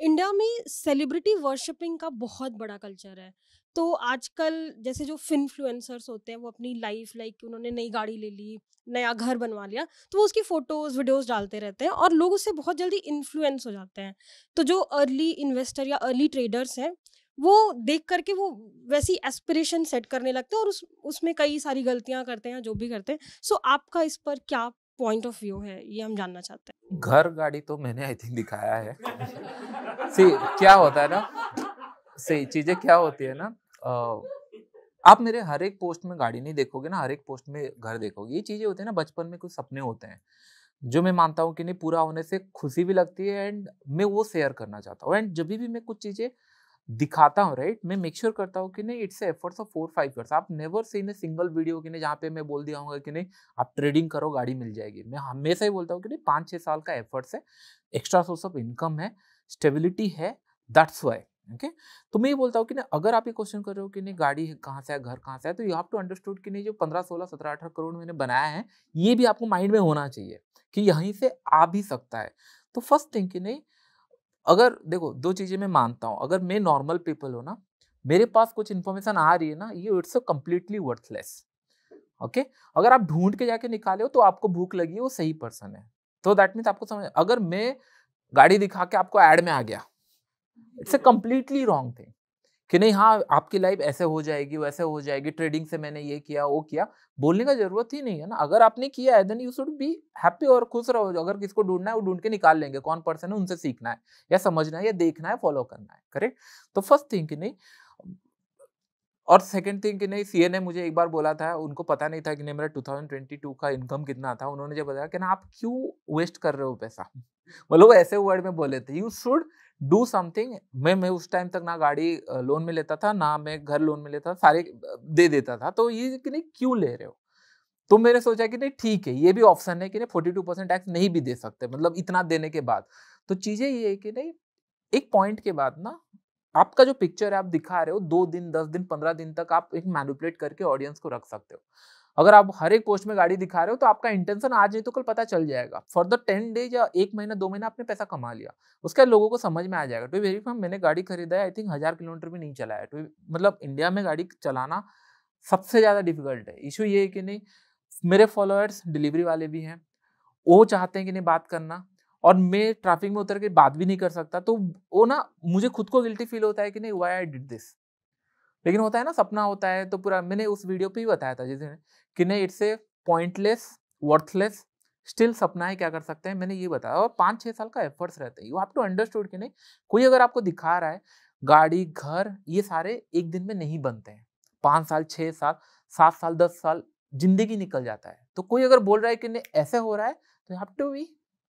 India में celebrity worshipping का बहुत बड़ा कल्चर है। तो आजकल जैसे जो फिनफ्लुएंसर्स होते हैं वो अपनी लाइफ लाइक उन्होंने नई गाड़ी ले ली नया घर बनवा लिया तो वो उसकी फ़ोटोज़ वीडियोस डालते रहते हैं और लोग उससे बहुत जल्दी इन्फ्लुएंस हो जाते हैं। तो जो अर्ली इन्वेस्टर या अर्ली ट्रेडर्स हैं वो देख करके वो वैसी एस्पिरेशन सेट करने लगते हैं और उस उसमें कई सारी गलतियाँ करते हैं जो भी करते हैं। सो so, आपका इस पर क्या पॉइंट ऑफ़ व्यू है ये हम जानना चाहते हैं? घर गाड़ी तो मैंने आई थिंक दिखाया है। सी, क्या होता है ना? सी, चीज़ें क्या होती है ना? आप मेरे हर एक पोस्ट में गाड़ी नहीं देखोगे ना, हर एक पोस्ट में घर देखोगे। ये चीज़ें होती है ना, बचपन में कुछ सपने होते हैं, जो मैं मानता हूँ कि नहीं, पूरा होने से खुशी भी लगती है एंड मैं वो शेयर करना चाहता हूँ। एंड जब भी मैं कुछ चीज़ें दिखाता हूँ, राइट, मैं मेक श्योर करता हूँ कि नहीं it's efforts of four five years आप never seen a single video कि नहीं, जहाँ पे मैं बोल दिया हूँ कि नहीं, आप ट्रेडिंग करो, गाड़ी मिल जाएगी। मैं हमेशा ही बोलता हूँ कि नहीं पाँच छः साल का एफर्ट्स है एक्स्ट्रा सोर्स ऑफ़ इनकम है स्टेबिलिटी है, दैट्स वाई, ओके? तो मैं ये बोलता हूँ कि ना, अगर आप ये क्वेश्चन कर रहे हो कि नहीं, गाड़ी कहाँ से है, घर कहाँ से है तो यू हैव टू अंडरस्टूड कि नहीं, जो पंद्रह, सोलह, सत्रह, अठारह करोड़ मैंने बनाया है, ये भी आपको माइंड में होना चाहिए कि यहीं से आ भी सकता है। तो फ़र्स्ट थिंग कि नहीं, अगर देखो, दो चीज़ें मैं मानता हूँ, अगर मैं नॉर्मल पीपल हो ना, मेरे पास कुछ इन्फॉर्मेशन आ रही है ना, ये it's a completely worthless, okay? अगर आप ढूंढ के जाके निकाले हो तो आपको भूख लगी है, वो सही पर्सन है। तो दैट मीन्स आपको समझ, अगर मैं गाड़ी दिखा के आपको एड में आ गया। It's a completely wrong thing कि नहीं हाँ आपकी लाइफ ऐसे हो जाएगी, वैसे हो जाएगी ट्रेडिंग से मैंने ये किया, वो किया, बोलने का ज़रूरत ही नहीं है ना। अगर आपने किया है then you should be happy और खुश रहो। अगर किसको ढूंढना है, वो ढूंढ के निकाल लेंगे। कौन पर्सन है, उनसे सीखना है, या समझना है, या देखना है फॉलो करना है करेक्ट तो फ़र्स्ट थिंग कि नहीं, और सेकंड थिंग कि नहीं सी ने मुझे एक बार बोला था, उनको पता नहीं था कि नहीं, मेरा 2022 का इनकम कितना था। उन्होंने जब बताया कि ना, आप क्यों वेस्ट कर रहे हो पैसा? मतलब ऐसे वर्ड में बोले थे यू शुड डू समथिंग मैं मैं उस टाइम तक ना गाड़ी लोन में लेता था, ना मैं घर लोन में लेता था, सारे दे देता था। तो ये कि नहीं, क्यों ले रहे हो? तो मैंने सोचा कि नहीं, ठीक है, ये भी ऑप्शन है कि नहीं फोर्टी टू परसेंट टैक्स नहीं भी दे सकते मतलब इतना देने के बाद। तो चीज़ें ये है कि नहीं, एक पॉइंट के बाद ना, आपका जो पिक्चर है, आप दिखा रहे हो, दो दिन, दस दिन, पंद्रह दिन तक आप एक मैनुपलेट करके ऑडियंस को रख सकते हो। अगर आप हर एक पोस्ट में गाड़ी दिखा रहे हो तो आपका इंटेंशन आज नहीं तो कल पता चल जाएगा। फॉर द टेन डेज़ या एक महीना, दो महीना आपने पैसा कमा लिया, उसके लोगों को समझ में आ जाएगा। टू वेरी फॉर्म मैंने गाड़ी खरीदा है आई थिंक हज़ार किलोमीटर भी नहीं चलाया टू मतलब इंडिया में गाड़ी चलाना सबसे ज़्यादा डिफ़िकल्ट है। इशू ये है कि नहीं, मेरे फॉलोअर्स डिलीवरी वाले भी हैं, वो चाहते हैं कि नहीं बात करना, और मैं ट्रैफ़िक में उतर के बात भी नहीं कर सकता। तो वो ना, मुझे खुद को गिल्टी फील होता है कि नहीं वाई आई डिड दिस लेकिन होता है ना, सपना होता है तो पूरा मैंने उस वीडियो पे ही बताया था जिस दिन कि नहीं, it's a pointless, worthless, still सपना है, क्या कर सकते हैं? मैंने ये बताया और पाँच छः साल का एफर्ट्स रहते हैं। यू हैव टू अंडरस्टूड कि नहीं, कोई अगर आपको दिखा रहा है, गाड़ी, घर, ये सारे एक दिन में नहीं बनते हैं। पाँच साल छः साल, सात साल, दस साल, ज़िंदगी निकल जाता है। तो कोई अगर बोल रहा है कि नहीं, ऐसे हो रहा है तो यू हैव टू बी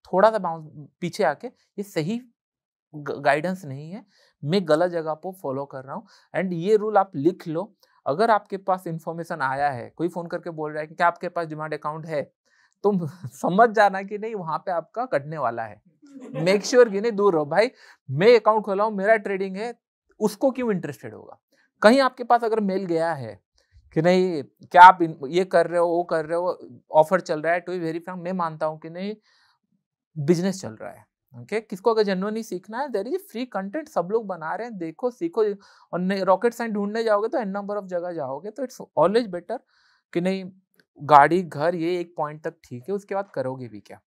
थोड़ा सा बाउंस, पीछे आके, ये सही गाइडेंस नहीं है। मैं गलत जगह पर फॉलो कर रहा हूँ। एंड ये रूल आप लिख लो। अगर आपके पास इंफॉर्मेशन आया है कोई फ़ोन करके बोल रहा है कि क्या आपके पास डिमांड अकाउंट है तो समझ जाना कि नहीं वहाँ पे आपका कटने वाला है। मेक श्योर sure कि नहीं दूर रहो। भाई मैं अकाउंट खोला हूँ मेरा ट्रेडिंग है उसको क्यों इंटरेस्टेड होगा? कहीं आपके पास अगर मेल गया है कि नहीं क्या आप ये कर रहे हो वो कर रहे हो ऑफ़र चल रहा है टू वेरी फ्रैंक मैं मानता हूँ कि नहीं बिज़नेस चल रहा है। ओके? okay? किसको अगर जेनुअनली सीखना है देर इज़ फ्री कंटेंट सब लोग बना रहे हैं, देखो, सीखो। और रॉकेट साइंस ढूँढने जाओगे तो एन नंबर ऑफ़ जगह जाओगे तो इट्स ऑलवेज बेटर कि नहीं, गाड़ी, घर, ये एक पॉइंट तक ठीक है, उसके बाद करोगे भी क्या?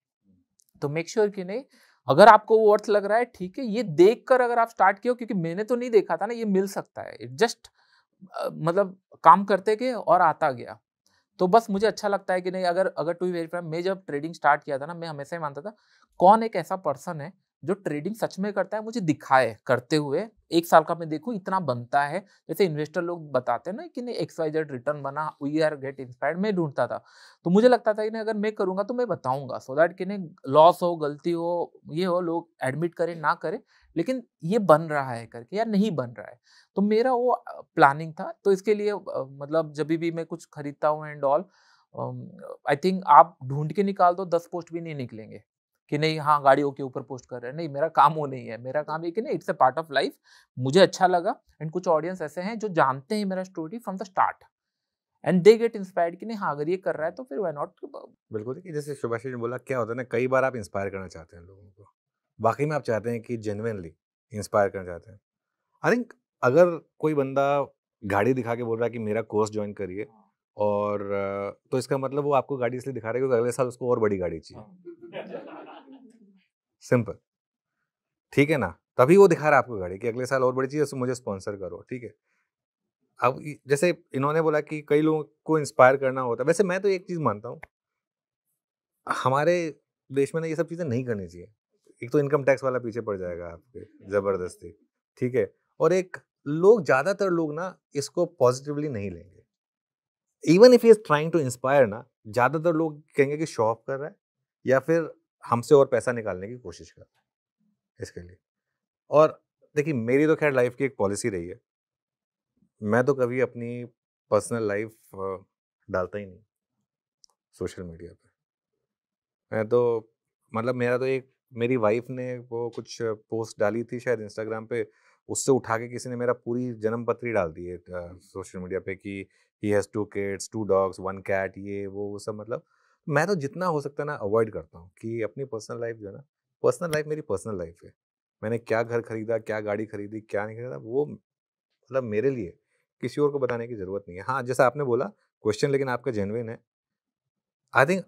तो मेक श्योर sure कि नहीं, अगर आपको वो अर्थ लग रहा है, ठीक है, ये देख कर अगर आप स्टार्ट किया क्योंकि मैंने तो नहीं देखा था ना, ये मिल सकता है। इट जस्ट मतलब काम करते गए और आता गया। तो बस मुझे अच्छा लगता है कि नहीं, अगर अगर टू वेरीफाई मैं जब ट्रेडिंग स्टार्ट किया था ना, मैं हमेशा ही मानता था, कौन एक ऐसा पर्सन है जो ट्रेडिंग सच में करता है, मुझे दिखाए करते हुए, एक साल का मैं देखूँ, इतना बनता है। जैसे इन्वेस्टर लोग बताते हैं ना कि नहीं एक्स वाई जेड रिटर्न बना वी आर गेट इंस्पायर्ड मैं ढूंढता था। तो मुझे लगता था कि नहीं, अगर मैं करूँगा तो मैं बताऊँगा। सो दैट कि नहीं लॉस हो, गलती हो, ये हो, लोग एडमिट करें, ना करें, लेकिन ये बन रहा है करके, या नहीं बन रहा है। तो मेरा वो प्लानिंग था। तो इसके लिए मतलब जब भी मैं कुछ खरीदता हूँ एंड ऑल आई थिंक आप ढूंढ के निकाल दो, दस पोस्ट भी नहीं निकलेंगे। कि नहीं हाँ गाड़ियों के ऊपर पोस्ट कर रहे हैं। नहीं, मेरा काम वो नहीं है। मेरा काम ये कि नहीं it's a part of life मुझे अच्छा लगा एंड कुछ ऑडियंस ऐसे हैं जो जानते हैं मेरा story from the start and they get inspired कि नहीं हाँ अगर ये कर रहा है तो फिर वाई नॉट बिल्कुल, देखिए, जैसे सुभाष ने बोला, क्या होता है ना, कई बार आप इंस्पायर करना चाहते हैं लोगों को। वाकई में आप चाहते हैं कि जेनुअनली इंस्पायर करना चाहते हैं। आई थिंक अगर कोई बंदा गाड़ी दिखा के बोल रहा है कि मेरा कोर्स ज्वाइन करिए और तो इसका मतलब वो आपको गाड़ी इसलिए दिखा रहा है क्योंकि अगले साल उसको और बड़ी गाड़ी चाहिए। सिंपल। ठीक है ना? तभी वो दिखा रहा है आपको गाड़ी कि अगले साल और बड़ी चीज़ मुझे स्पॉन्सर करो, ठीक है? अब जैसे इन्होंने बोला कि कई लोगों को इंस्पायर करना होता है, वैसे मैं तो एक चीज़ मानता हूँ। हमारे देश में ना ये सब चीज़ें नहीं करनी चाहिए। एक तो इनकम टैक्स वाला पीछे पड़ जाएगा आपके, ज़बरदस्ती, ठीक है? और एक लोग, ज़्यादातर लोग ना इसको पॉजिटिवली नहीं लेंगे। Even if he is trying to inspire ना, ज़्यादातर लोग कहेंगे कि शो ऑफ़ कर रहा है, या फिर हमसे और पैसा निकालने की कोशिश कर है इसके लिए। और देखिए, मेरी तो खैर लाइफ की एक पॉलिसी रही है। मैं तो कभी अपनी पर्सनल लाइफ डालता ही नहीं सोशल मीडिया पे। मैं तो मतलब मेरा तो एक, मेरी वाइफ ने वो कुछ पोस्ट डाली थी शायद इंस्टाग्राम पे, उससे उठा के किसी ने मेरा पूरी जन्म पत्री डाल दी है सोशल मीडिया पे कि he has two kids two dogs one cat ये, वो वो सब मतलब मैं तो जितना हो सकता है ना अवॉइड करता हूँ कि अपनी पर्सनल लाइफ जो है ना पर्सनल लाइफ मेरी पर्सनल लाइफ है। मैंने क्या घर खरीदा, क्या गाड़ी खरीदी, क्या नहीं खरीदा, वो मतलब मेरे लिए किसी और को बताने की ज़रूरत नहीं है। हाँ जैसा आपने बोला क्वेश्चन लेकिन आपका जेनविन है। आई थिंक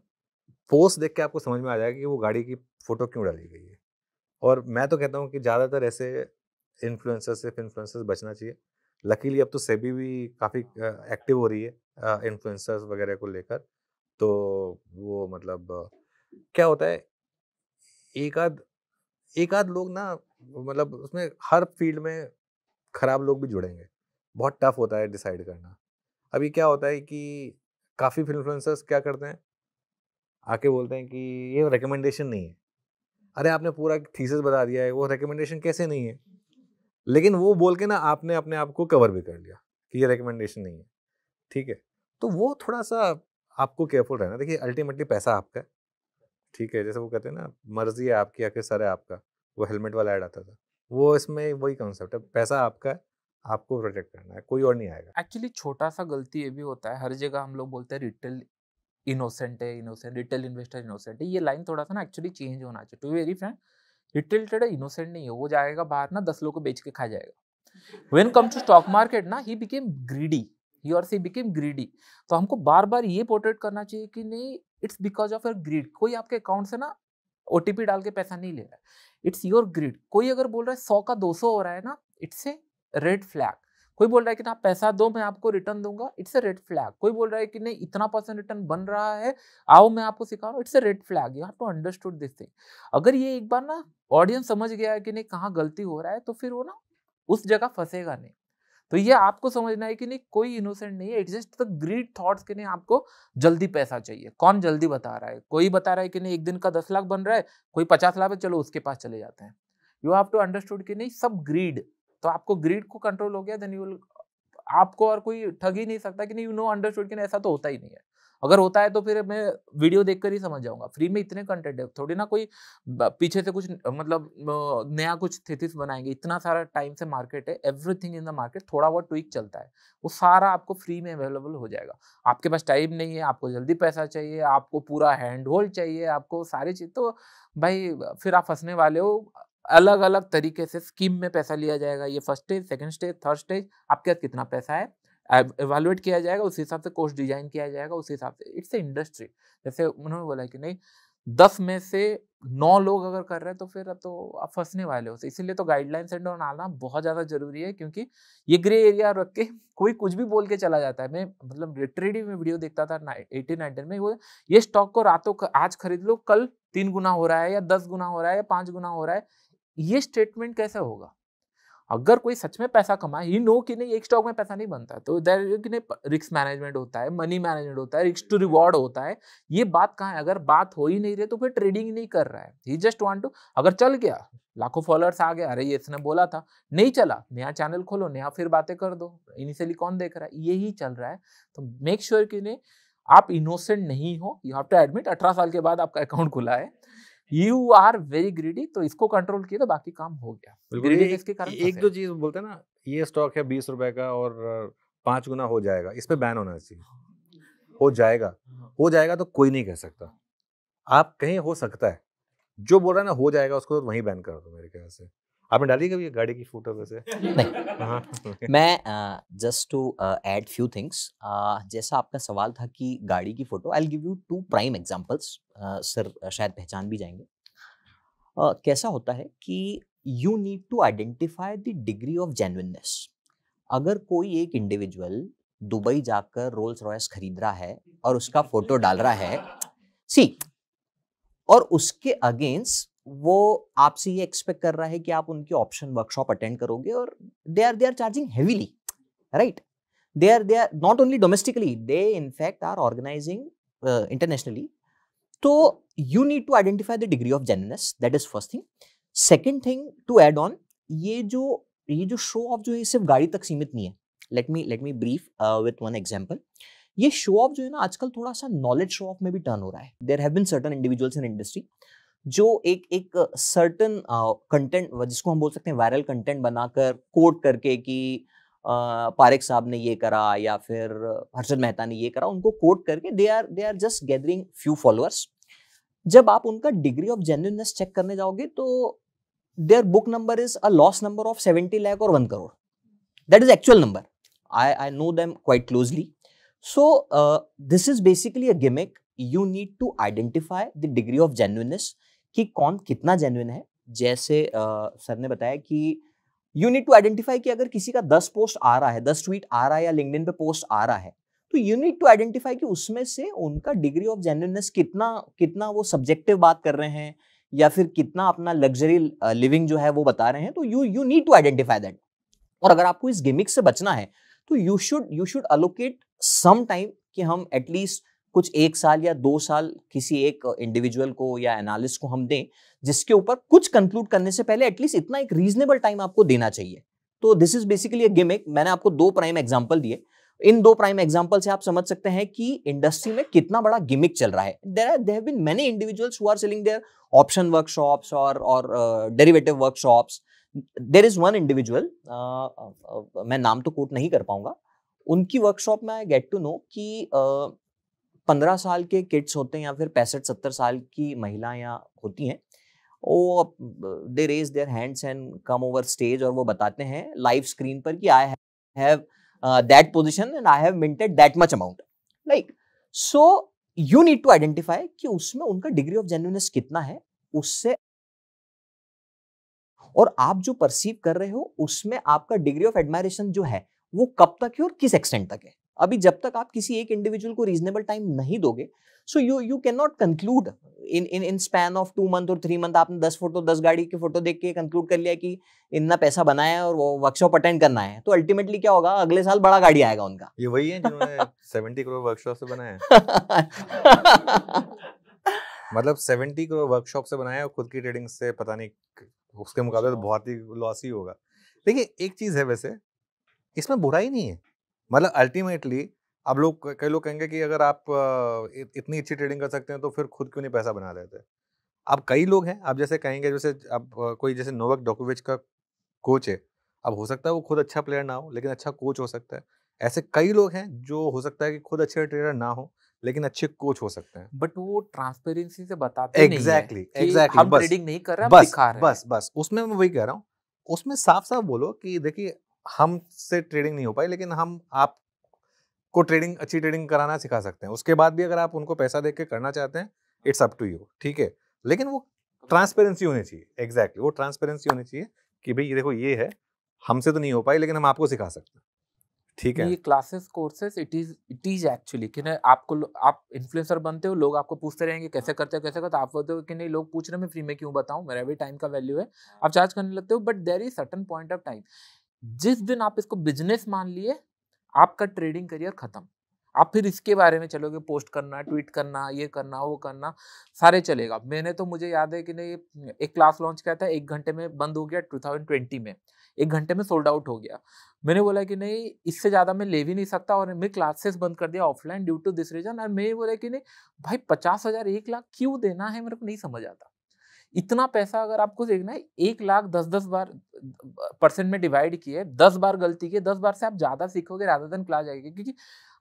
पोस्ट देख के आपको समझ में आ जाएगा कि वो गाड़ी की फ़ोटो क्यों डाली गई है। और मैं तो कहता हूँ कि ज़्यादातर ऐसे इन्फ्लुएंसर सिर्फ़ इन्फ्लुएंसर्स बचना चाहिए। लकीली अब तो सेबी भी काफ़ी एक्टिव हो रही है इन्फ्लुएंसर्स वगैरह को लेकर। तो वो मतलब क्या होता है, एक आध एक आध लोग ना मतलब उसमें हर फ़ील्ड में खराब लोग भी जुड़ेंगे। बहुत टफ होता है डिसाइड करना। अभी क्या होता है कि काफ़ी इन्फ्लुएंसर्स क्या करते हैं, आके बोलते हैं कि ये रिकमेंडेशन नहीं है। अरे, आपने पूरा थीसिस बता दिया है, वो रिकमेंडेशन कैसे नहीं है? लेकिन वो बोल के ना आपने अपने आप को कवर भी कर लिया कि ये रिकमेंडेशन नहीं है। ठीक है? तो वो थोड़ा सा आपको केयरफुल रहना देखिए, अल्टीमेटली पैसा आपका है, ठीक है? जैसे वो कहते हैं ना, मर्ज़ी है आपकी आखिर सर है आपका, वो हेलमेट वाला ऐड आता था। वो इसमें वही कॉन्सेप्ट है, पैसा आपका है, आपको प्रोटेक्ट करना है, कोई और नहीं आएगा। एक्चुअली छोटा सा गलती ये भी होता है, हर जगह हम लोग बोलते हैं रिटेल इनोसेंट है, इनोसेंट, रिटेल इन्वेस्टर इनोसेंट है, ये लाइन थोड़ा सा ना एक्चुअली चेंज होना चाहिए। To very friend retail trader innocent नहीं है, वो जाएगा बाहर ना, दस लोग को बेच के खा जाएगा। When come to stock market ना ही बिकेम ग्रीडी ही और सी बिकेम ग्रीडी तो हमको बार बार ये पोर्ट्रेट करना चाहिए कि नहीं it's because of your greed कोई आपके अकाउंट से ना ओटीपी डाल के पैसा नहीं ले रहा है। इट्स योर ग्रीड कोई अगर बोल रहा है सौ का दो सौ हो रहा है ना इट्स ए रेड फ्लैग कोई बोल रहा है कि ना पैसा दो, मैं आपको रिटर्न दूँगा इट्स ए रेड फ्लैग कोई बोल रहा है कि नहीं, इतना परसेंट रिटर्न बन रहा है, आओ मैं आपको सिखा रहा हूँ it's a red flag you have to understood this thing अगर ये एक बार ना ऑडियंस समझ गया है कि नहीं, कहाँ गलती हो रहा है तो फिर वो ना उस जगह फंसेगा नहीं। तो ये आपको समझना है कि नहीं, कोई इनोसेंट नहीं है it just the greed thoughts के नहीं आपको जल्दी पैसा चाहिए। कौन जल्दी बता रहा है? कोई बता रहा है कि नहीं, एक दिन का दस लाख बन रहा है, कोई पचास लाख है, चलो उसके पास चले जाते हैं। यू हैव टू अंडरस्टूड कि नहीं, सब ग्रीड तो आपको ग्रीड को कंट्रोल हो गया देन यू विल आपको और कोई ठग ही नहीं सकता कि नहीं यू नो अंडरस्टूड कि ऐसा तो होता ही नहीं है। अगर होता है तो फिर मैं वीडियो देखकर ही समझ जाऊँगा। फ्री में इतने कंटेंट है, थोड़ी ना कोई पीछे से कुछ मतलब नया कुछ थेथिस बनाएँगे। इतना सारा टाइम से मार्केट है एवरीथिंग इन द मार्केट थोड़ा बहुत ट्विक चलता है। वो सारा आपको फ्री में अवेलेबल हो जाएगा। आपके पास टाइम नहीं है, आपको जल्दी पैसा चाहिए, आपको पूरा हैंड होल्ड चाहिए, आपको सारी चीज़ तो भाई फिर आप फंसने वाले हो। अलग अलग तरीके से स्कीम में पैसा लिया जाएगा। ये first stage second stage third stage आपके पास कितना पैसा है? एवेलुएट किया जाएगा, उस हिसाब से कोर्स डिज़ाइन किया जाएगा, उस हिसाब से। इट्स ए इंडस्ट्री जैसे उन्होंने बोला कि नहीं, दस में से नौ लोग अगर कर रहे हैं तो फिर अब तो आप फंसने वाले हो। इसीलिए तो गाइडलाइन सेट डाउन आना बहुत ज़्यादा ज़रूरी है, क्योंकि ये ग्रे एरिया रख के कोई कुछ भी बोल के चला जाता है। मैं मतलब लिटरेरी में वीडियो देखता था एटीन नाइनटीन में, वो ये स्टॉक को रातों आज खरीद लो, कल तीन गुना हो रहा है या दस गुना हो रहा है या पाँच गुना हो रहा है। ये स्टेटमेंट कैसे होगा? अगर कोई सच में पैसा कमाए ही नो कि नहीं, एक स्टॉक में पैसा नहीं बनता तो देर रिस्क मैनेजमेंट होता है मनी मैनेजमेंट होता है रिस्क टू रिवॉर्ड होता है। ये बात कहाँ है? अगर बात हो ही नहीं रही तो फिर ट्रेडिंग नहीं कर रहा है। ही जस्ट वांट टू अगर चल गया, लाखों फॉलोअर्स आ गया अरे ये इसने बोला था, नहीं चला, नया चैनल खोलो, नया फिर बातें कर दो इनिशियली कौन देख रहा है? यही चल रहा है। तो मेक श्योर sure कि नहीं, आप इनोसेंट नहीं हो यू हैव टू एडमिट अठारह साल के बाद आपका अकाउंट खुला है। यू आर वेरी ग्रीडी तो इसको कंट्रोल किया तो बाकी काम हो गया। एक, के कारण एक दो चीज़ बोलते हैं ना ये स्टॉक है बीस रुपए का और पाँच गुना हो जाएगा इस पे बैन होना चाहिए। हो जाएगा। हो जाएगा तो कोई नहीं कह सकता। आप कहीं हो सकता है। जो बोल रहा है ना हो जाएगा उसको तो वहीं बैन कर दो मेरे ख्याल से। आपने डाली कभी गाड़ी की फ़ोटो वैसे? नहीं। हाँ। मैं just to add few things जैसा आपका सवाल था कि गाड़ी की photo I give you two prime examples sir शायद पहचान भी जाएँगे। uh, कैसा होता है कि you need to identify the degree of genuineness अगर कोई एक इंडिविजुअल दुबई जाकर रोल्स रॉयस खरीद रहा है और उसका फ़ोटो डाल रहा है सी और उसके अगेंस्ट वो आपसे ये एक्सपेक्ट कर रहा है कि आप उनकी ऑप्शन वर्कशॉप अटेंड करोगे और they are they are charging heavily right they are they are not only domestically they in fact are organising internationally तो you need to identify the degree of genuineness that is first thing second thing to add on ये जो ये जो show off जो है सिर्फ़ गाड़ी तक सीमित नहीं है। Let me let me brief with one example ये शो ऑफ़ जो है ना, आजकल थोड़ा सा नॉलेज शो ऑफ़ में भी टर्न हो रहा है। There have been certain individuals in industry जो एक एक सर्टन कंटेंट जिसको हम बोल सकते हैं वायरल कंटेंट बनाकर कोट करके कि पारिक साहब ने ये करा या फिर हर्षद मेहता ने ये करा, उनको कोट करके they are they are just gathering few followers जब आप उनका डिग्री ऑफ़ जेन्यूननेस चेक करने जाओगे तो their book number is a loss number of seventy lakh और one crore that is actual number I I know them quite closely so this is basically a gimmick you need to identify the degree of genuineness कि कौन कितना genuine है। जैसे sir ने बताया कि you need to identify कि अगर किसी का दस पोस्ट आ रहा है, दस ट्वीट आ रहा है या लिंक्डइन पे पोस्ट आ रहा है तो यू नीड टू आइडेंटिफाई कि उसमें से उनका डिग्री ऑफ़ जेन्युइननेस कितना कितना वो सब्जेक्टिव बात कर रहे हैं या फिर कितना अपना लग्जरी लिविंग जो है वो बता रहे हैं तो you you need to identify that और अगर आपको इस गिमिक से बचना है तो you should you should allocate some time कि हम एटलीस्ट कुछ एक साल या दो साल किसी एक इंडिविजुअल को या एनालिस्ट को हम दें जिसके ऊपर कुछ कंक्लूड करने से पहले एटलीस्ट इतना एक रीजनेबल टाइम आपको देना चाहिए। तो दिस इज़ बेसिकली गिमिक मैंने आपको दो प्राइम एग्ज़ाम्पल दिए। इन दो प्राइम एग्ज़ाम्पल से आप समझ सकते हैं कि इंडस्ट्री में कितना बड़ा गिमिक चल रहा है। There are there been many individuals who are selling their option workshops और और derivative workshops there is one individual मैं नाम तो कोट नहीं कर पाऊँगा। उनकी वर्कशॉप में आई गेट टू नो कि uh, पंद्रह साल के किड्स होते हैं या फिर पैंसठ सत्तर साल की महिलाएँ होती हैं, वो they raise their hands and come over stage और वो बताते हैं लाइव स्क्रीन पर कि I have that position and I have minted that much amount like so you need to identify कि उसमें उनका डिग्री ऑफ़ जेन्यूनेस कितना है, उससे और आप जो परसीव कर रहे हो, उसमें आपका डिग्री ऑफ़ एडमायरेशन जो है, वो कब तक है और किस एक्सटेंट तक है? अभी जब तक आप किसी एक इंडिविजुअल को रीजनेबल टाइम नहीं दोगे so you you can not conclude in in in span of two month और थ्री मंथ आपने दस फ़ोटो दस गाड़ी की फ़ोटो देख के कंक्लूड कर लिया कि इतना पैसा बनाया है और वो वर्कशॉप अटेंड करना है तो अल्टीमेटली क्या होगा? अगले साल बड़ा गाड़ी आएगा उनका। ये वही है जिन्होंने सेवेंटी करोड़ वर्कशॉप से बनाया मतलब सेवेंटी करोड़ वर्कशॉप से बनाया और खुद की ट्रेडिंग से पता नहीं उसके मुकाबले तो बहुत ही लॉस ही होगा। देखिए एक चीज़ है वैसे इसमें बुराई नहीं है। मतलब अल्टीमेटली अब लोग कई लोग कहेंगे कि अगर आप इतनी अच्छी ट्रेडिंग कर सकते हैं तो फिर खुद क्यों नहीं पैसा बना लेते? अब कई लोग हैं आप जैसे कहेंगे जैसे अब कोई जैसे नोवक डोकोविच का कोच है अब हो सकता है वो खुद अच्छा प्लेयर ना हो लेकिन अच्छा कोच हो सकता है। ऐसे कई लोग हैं जो हो सकता है कि खुद अच्छे ट्रेडर ना हो लेकिन अच्छे कोच हो सकते हैं। बट वो ट्रांसपेरेंसी से बताते exactly, नहीं है exactly, हम ट्रेडिंग नहीं कर रहे बस, दिखा रहे बस बस उसमें मैं वही कह रहा हूँ उसमें साफ़ साफ़ बोलो कि देखिए हमसे ट्रेडिंग नहीं हो पाई लेकिन हम आप को ट्रेडिंग अच्छी ट्रेडिंग कराना सिखा सकते हैं। उसके बाद भी अगर आप उनको पैसा दे के करना चाहते हैं इट्स अप टू यू ठीक है? लेकिन वो ट्रांसपेरेंसी होनी चाहिए एग्जैक्टली exactly, वो ट्रांसपेरेंसी होनी चाहिए कि भाई ये देखो ये है हमसे तो नहीं हो पाई लेकिन हम आपको सिखा सकते हैं। ठीक है? ये classes courses it is it is actually कि ना आपको आप इन्फ्लुएंसर बनते हो लोग आपको पूछते रहेंगे कैसे करते हो कैसे करते हो? आप बोलते हो कि नहीं लोग पूछ रहे मैं फ्री में क्यों बताऊँ? मेरा भी टाइम का वैल्यू है। आप चार्ज करने लगते हो but there is certain point of time जिस दिन आप इसको बिज़नेस मान लिए, आपका ट्रेडिंग करियर खत्म। आप फिर इसके बारे में चलोगे पोस्ट करना ट्वीट करना, ये करना, वो करना, सारे चलेगा। मैंने तो मुझे याद है कि नहीं, एक क्लास लॉन्च किया था, एक घंटे में बंद हो गया 2020 में। एक घंटे में सोल्ड आउट हो गया। मैंने बोला कि नहीं, इससे ज़्यादा मैं ले भी नहीं सकता और मैं क्लासेस बंद कर दिया offline due to this reason और मैं बोला कि नहीं, भाई पचास हज़ार, एक लाख क्यों देना है? मेरे को नहीं समझ आता। इतना पैसा अगर आपको देखना है, एक लाख दस दस बार परसेंट में डिवाइड किए, दस बार गलती किए दस बार से आप ज़्यादा सीखोगे राधा दिन क्लास जाएगी। क्योंकि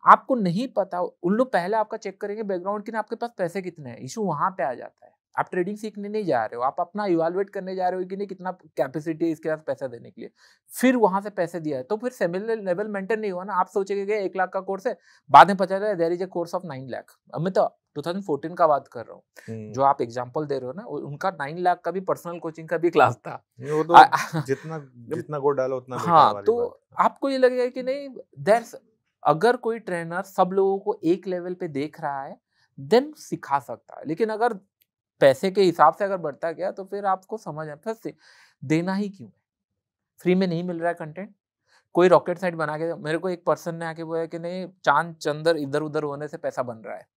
आपको नहीं पता, उन लोग पहले आपका चेक करेंगे बैकग्राउंड कि आपके पास पैसे कितने हैं। इशू वहाँ पे आ जाता है। आप ट्रेडिंग सीखने नहीं जा रहे हो। आप अपना इवालुएट करने जा रहे हो कि नहीं कितना कैपेसिटी है इसके पास पैसा देने के लिए। फिर वहाँ से पैसे दिया है। तो फिर सिमिलर लेवल मेंटेन नहीं हुआ ना। आप सोचेंगे एक लाख का कोर्स है, बाद में पता चला there is a course of nine lakh अब तो 2014 का बात कर रहा हूँ। हम्म, जो आप एग्जांपल दे रहे हो ना उनका नाइन लाख का भी पर्सनल कोचिंग का भी क्लास था। वो तो आ- जितना जितना गोड डालो उतना हाँ तो आपको ये लगेगा कि नहीं देर अगर कोई ट्रेनर सब लोगों को एक लेवल पे देख रहा है देन सिखा सकता है। लेकिन अगर पैसे के हिसाब से अगर बढ़ता गया तो फिर आपको समझ आ फिर से देना ही क्यों है? फ्री में नहीं मिल रहा है कंटेंट कोई रॉकेट साइट बना के मेरे को एक पर्सन ने आके बोला कि नहीं चाँद चंद्र इधर उधर होने से पैसा बन रहा है।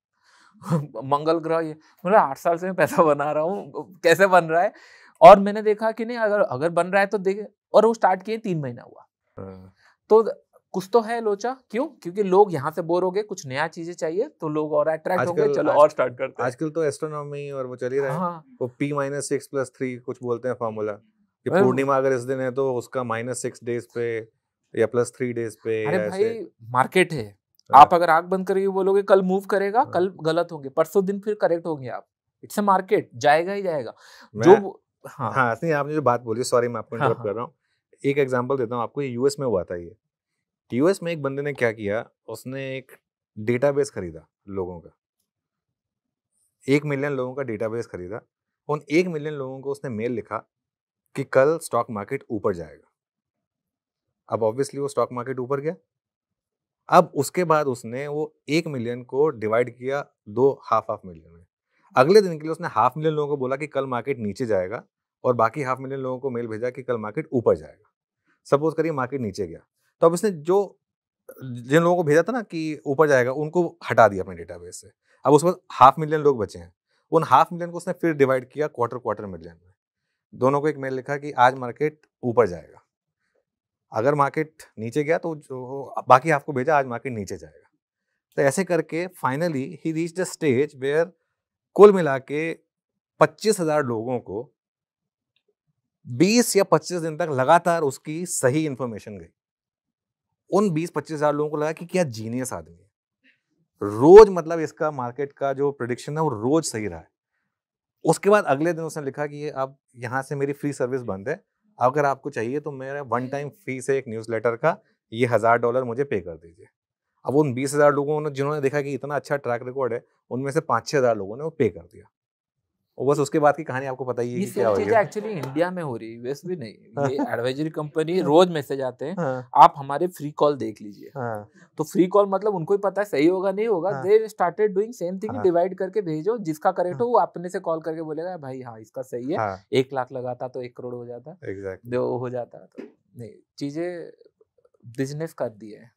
मंगल ग्रह ये मतलब आठ साल से मैं पैसा बना रहा हूँ कैसे बन रहा है? और मैंने देखा कि नहीं अगर अगर बन रहा है तो देख और वो स्टार्ट किए तीन महीना हुआ। हाँ, तो कुछ तो है लोचा क्यों? क्योंकि लोग यहाँ से बोर हो गए कुछ नया चीज़ें चाहिए तो लोग और अट्रैक्ट होंगे आजकल- चलो और स्टार्ट करते हैं। आजकल तो एस्ट्रोनॉमी और वो चल ही रहा है। हाँ। वो P minus six plus three कुछ बोलते हैं फॉर्मूला कि पूर्णिमा अगर इस दिन है तो उसका माइनस सिक्स डेज़ पे या प्लस थ्री डेज़ पे अरे भाई मार्केट है हाँ। आप अगर आँख बंद करके बोलोगे कल मूव करेगा हाँ। कल गलत होंगे परसों दिन फिर करेक्ट होंगे आप। इट्स अ मार्केट जाएगा ही जाएगा। जो हाँ। हाँ नहीं आपने जो बात बोली सॉरी मैं आपको हाँ, इंटरप्ट हाँ। कर रहा हूँ। एक एग्जांपल देता हूँ आपको यूएस में हुआ था ये। यूएस में एक बंदे ने क्या किया उसने एक डेटाबेस खरीदा लोगों का। एक मिलियन लोगों का डेटाबेस खरीदा उन एक मिलियन लोगों को उसने मेल लिखा कि कल स्टॉक मार्केट ऊपर जाएगा। अब ऑब्वियसली वो स्टॉक मार्केट ऊपर गया। अब उसके बाद उसने वो एक मिलियन को डिवाइड किया दो हाफ़ हाफ़ मिलियन में। अगले दिन के लिए उसने हाफ़ मिलियन लोगों को बोला कि कल मार्केट नीचे जाएगा और बाकी हाफ़ मिलियन लोगों को मेल भेजा कि कल मार्केट ऊपर जाएगा। सपोज़ करिए मार्केट नीचे गया। तो अब इसने जो जिन लोगों को भेजा था ना कि ऊपर जाएगा, उनको हटा दिया अपने डेटाबेस से। अब उसके बाद हाफ़ मिलियन लोग बचे हैं। उन हाफ़ मिलियन को उसने फिर डिवाइड किया क्वार्टर क्वार्टर मिलियन में। दोनों को एक मेल लिखा कि आज मार्केट ऊपर जाएगा। अगर मार्केट नीचे गया तो जो बाकी आपको भेजा, आज मार्केट नीचे जाएगा। तो ऐसे करके finally he reach the stage where कुल मिला के पच्चीस हज़ार लोगों को 20 या 25 दिन तक लगातार उसकी सही इंफॉर्मेशन गई। उन 20-25 हज़ार लोगों को लगा कि क्या जीनियस आदमी है। रोज मतलब इसका मार्केट का जो प्रिडिक्शन है वो रोज सही रहा है। उसके बाद अगले दिन उसने लिखा कि ये अब यहाँ से मेरी फ्री सर्विस बंद है। अगर आपको चाहिए तो मेरा वन टाइम फ़ीस है एक न्यूज़ लेटर का ये हज़ार डॉलर मुझे पे कर दीजिए। अब उन बीस हज़ार लोगों ने जिन्होंने देखा कि इतना अच्छा ट्रैक रिकॉर्ड है उनमें से पाँच छः हज़ार लोगों ने वो पे कर दिया। और बस उसके बाद की कहानी आपको पता ही है क्या हो गया। एक्चुअली इंडिया में हो रही है यूएस भी नहीं। ये एडवाइजरी कंपनी रोज मैसेज आते हैं हाँ। आप हमारे फ्री कॉल देख लीजिए। हाँ। तो फ्री कॉल मतलब उनको ही पता है सही होगा नहीं होगा हाँ। They started doing same thing हाँ। डिवाइड करके भेजो जिसका करेक्ट हो। हाँ। वो अपने से कॉल करके बोलेगा भाई हाँ इसका सही है हाँ। एक लाख लगाता तो एक करोड़ हो जाता। एग्जैक्टली दो हो जाता तो नहीं चीज़ें बिज़नेस कर दिए हैं।